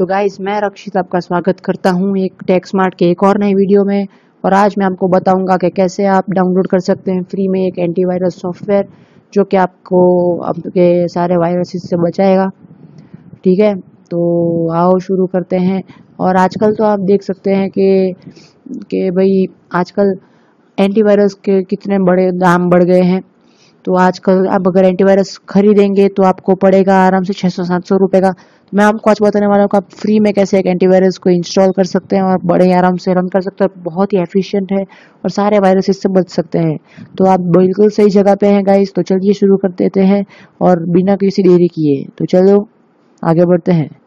तो गाइस मैं रक्षित आपका स्वागत करता हूँ एक टेक स्मार्ट के एक और नए वीडियो में। और आज मैं आपको बताऊँगा कि कैसे आप डाउनलोड कर सकते हैं फ्री में एक एंटीवायरस सॉफ्टवेयर जो कि आपको आपके सारे वायरसेस से बचाएगा। ठीक है? तो आओ शुरू करते हैं। और आजकल तो आप देख सकते हैं कि कि भाई आजकल एंटीवायरस के कितने बड़े दाम बढ़ गए हैं। तो आजकल आप अगर एंटीवायरस खरीदेंगे तो आपको पड़ेगा आराम से छः सौ, सात सौ रुपये का। तो मैं आपको आज बताने वाला हूँ कि आप फ्री में कैसे एक एंटीवायरस को इंस्टॉल कर सकते हैं और बड़े आराम से रन कर सकते हैं बहुत ही एफिशिएंट है और सारे वायरस इससे बच सकते हैं। तो आप बिल्कुल सही जगह पे हैं गाइस तो चलिए शुरू कर देते हैं और बिना किसी देरी किए। तो चलो, आगे बढ़ते हैं।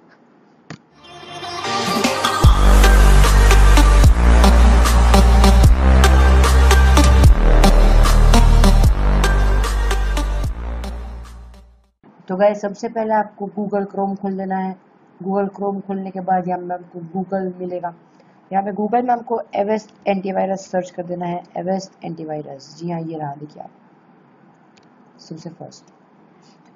तो गाइस सबसे पहले आपको गूगल क्रोम खोल देना है। गूगल क्रोम खोलने के बाद यहाँ में आपको गूगल मिलेगा। यहाँ पे गूगल में आपको एवेस्ट एंटीवायरस सर्च कर देना है। एवेस्ट एंटीवायरस जी हाँ ये रहा। देखिए आप। सबसे फ़र्स्ट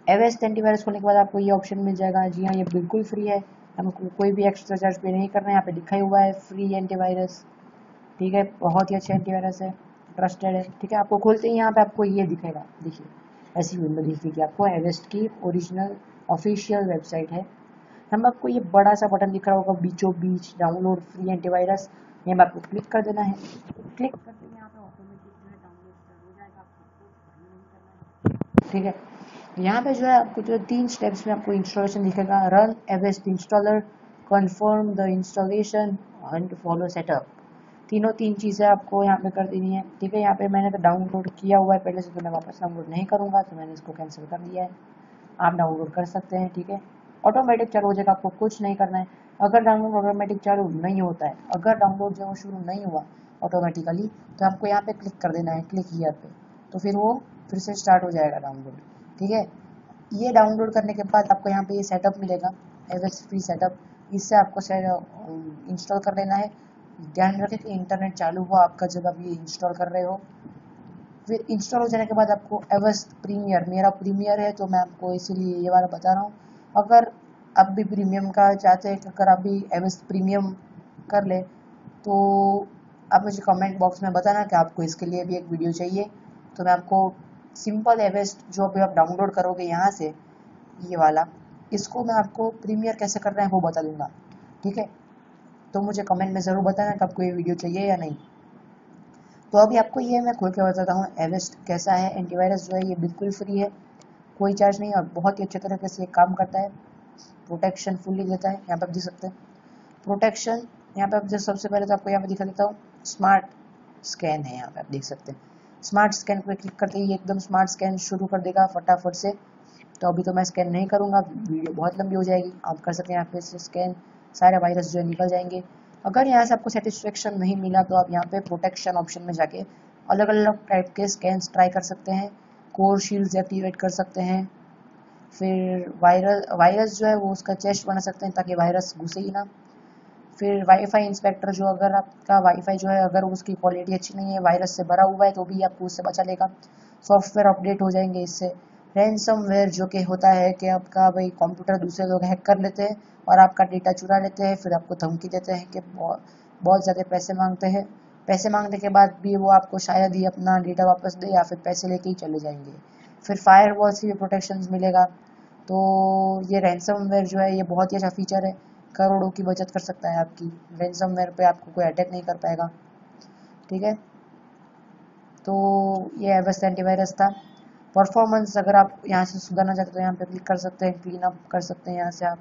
एवेस्ट एंटीवायरस खोलने के बाद आपको ये ऑप्शन मिल जाएगा। जी हाँ ये बिल्कुल फ्री है। हमको कोई भी एक्स्ट्रा चार्ज पे नहीं करना है। यहाँ पे लिखा हुआ है फ्री एंटीवायरस ठीक है, बहुत ही अच्छा एंटीवायरस है। ट्रस्टेड है। ठीक है, आपको खोलते ही यहाँ पे आपको ये दिखेगा। देखिए। ऐसी विंडो दिखेगी आपको एवेस्ट की ओरिजिनल ऑफिशियल वेबसाइट है। हम आपको ये बड़ा सा बटन दिख रहा होगा, बीचों बीच डाउनलोड फ्री एंटीवायरस ये हम आपको क्लिक कर देना है। क्लिक करते हैं यहाँ पे ऑटोमेटिक जो है डाउनलोड जाएगा ठीक है? यहाँ पे जो है आपको जो तीन स्टेप्स में आपको इंस्टॉलेशन दिखेगा। Run Avast installer confirm the installation and follow setup तीनों तीन चीज़ें आपको यहाँ पे कर देनी है। ठीक है, यहाँ पे मैंने तो डाउनलोड किया हुआ है पहले से तो मैं वापस डाउनलोड नहीं करूँगा तो मैंने इसको कैंसिल कर दिया है। आप डाउनलोड कर सकते हैं, ठीक है। ऑटोमेटिक चालू हो जाएगा, आपको कुछ नहीं करना है। अगर डाउनलोड ऑटोमेटिक चालू नहीं होता है, अगर डाउनलोड जो शुरू नहीं हुआ ऑटोमेटिकली तो आपको यहाँ पे क्लिक कर देना है क्लिक हीयर पे। तो फिर वो फिर से स्टार्ट हो जाएगा डाउनलोड ठीक है। ये डाउनलोड करने के बाद आपको यहाँ पे ये सेटअप मिलेगा एवेक्स फ्री सेटअप इससे आपको इंस्टॉल कर लेना है। ध्यान रखें कि इंटरनेट चालू हुआ, आपका जब आप ये इंस्टॉल कर रहे हो। फिर इंस्टॉल हो जाने के बाद आपको एवस्ट प्रीमियर मेरा प्रीमियर है तो मैं आपको इसीलिए ये वाला बता रहा हूँ। अगर आप भी प्रीमियम का चाहते हैं अगर आप भी एवस्ट प्रीमियम कर ले तो आप मुझे कमेंट बॉक्स में बताना कि आपको इसके लिए भी एक वीडियो चाहिए। तो मैं आपको सिंपल एवेस्ट जो अभी आप डाउनलोड करोगे यहाँ से, ये वाला, इसको मैं आपको प्रीमियर कैसे करना है वो बता दूँगा। ठीक है? तो मुझे कमेंट में ज़रूर बताना कि आपको ये वीडियो चाहिए या नहीं। तो अभी आपको ये मैं खोल के बताता हूँ एवेस्ट कैसा है? एंटीवायरस जो है ये बिल्कुल फ्री है। कोई चार्ज नहीं और बहुत ही अच्छे तरीके से काम करता है। प्रोटेक्शन फुल्ली देता है, यहाँ पे आप देख सकते हैं। प्रोटेक्शन यहाँ पे आप जो सबसे पहले तो आपको यहाँ पे दिखा देता हूँ स्मार्ट स्कैन है यहाँ पे आप देख सकते हैं। स्मार्ट स्कैन पर क्लिक करते ही एकदम स्मार्ट स्कैन शुरू कर देगा फटाफट से। तो अभी तो मैं स्कैन नहीं करूँगा, वीडियो बहुत लंबी हो जाएगी, आप कर सकते हैं यहाँ पे स्कैन सारे वायरस जो है निकल जाएँगे। अगर यहाँ से आपको सेटिस्फेक्शन नहीं मिला तो आप यहाँ पे प्रोटेक्शन ऑप्शन में जाके अलग अलग टाइप के स्कैन्स ट्राई कर सकते हैं। कोर शील्ड्स एक्टिवेट कर सकते हैं। फिर वायरस वायरस जो है वो उसका चेस्ट बना सकते हैं ताकि वायरस घुसे ही ना। फिर वाईफाई इंस्पेक्टर जो अगर आपका वाईफाई जो है, अगर उसकी क्वालिटी अच्छी नहीं है वायरस से भरा हुआ है तो भी आपको उससे बचा लेगा। सॉफ्टवेयर अपडेट हो जाएँगे इससे। रैनसमवेयर जो कि होता है कि आपका भाई कंप्यूटर दूसरे लोग हैक कर लेते हैं और आपका डेटा चुरा लेते हैं, फिर आपको धमकी देते हैं कि बहुत ज़्यादा पैसे मांगते हैं। पैसे मांगने के बाद भी वो आपको शायद ही अपना डेटा वापस दे या फिर पैसे लेके ही चले जाएँगे। फिर फायर वॉल से भी प्रोटेक्शन मिलेगा। तो ये रैनसमवेयर जो है, ये बहुत ही अच्छा फीचर है। करोड़ों की बचत कर सकता है आपकी। रैनसमवेयर पे आपको कोई अटैक नहीं कर पाएगा। ठीक है? तो ये एवेस्ट एंटीवायरस था। परफॉर्मेंस अगर आप यहाँ से सुधारना चाहते हो तो यहाँ पे क्लिक कर सकते हैं क्लीन अप कर सकते हैं यहाँ से आप,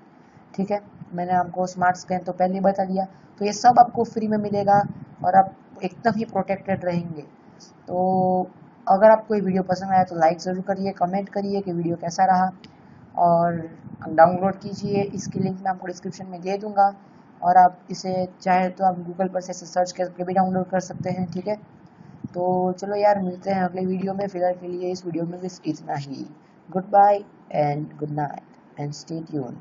ठीक है? मैंने आपको स्मार्ट स्कैन तो पहले ही बता दिया। तो ये सब आपको फ्री में मिलेगा और आप एकदम ही प्रोटेक्टेड रहेंगे। तो अगर आपको ये वीडियो पसंद आया तो लाइक ज़रूर करिए कमेंट करिए कि वीडियो कैसा रहा और डाउनलोड कीजिए। इसकी लिंक मैं आपको डिस्क्रिप्शन में दे दूँगा और आप इसे चाहे तो आप गूगल पर से सर्च करके भी डाउनलोड कर सकते हैं, ठीक है? तो चलो यार, मिलते हैं अगले वीडियो में। फ़िलहाल के लिए इस वीडियो में बस इतना ही। Good bye and good night and stay tuned